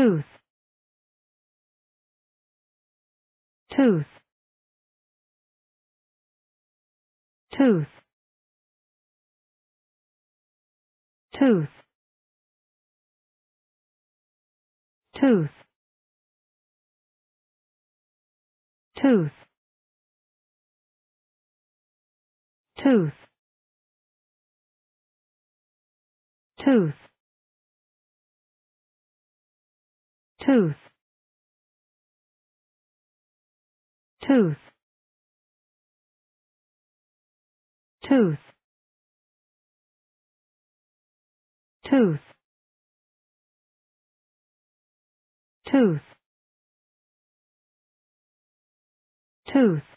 tooth. Tooth. Tooth. Tooth. Tooth. Tooth. Tooth. Tooth tooth. Tooth. Tooth. Tooth. Tooth. Tooth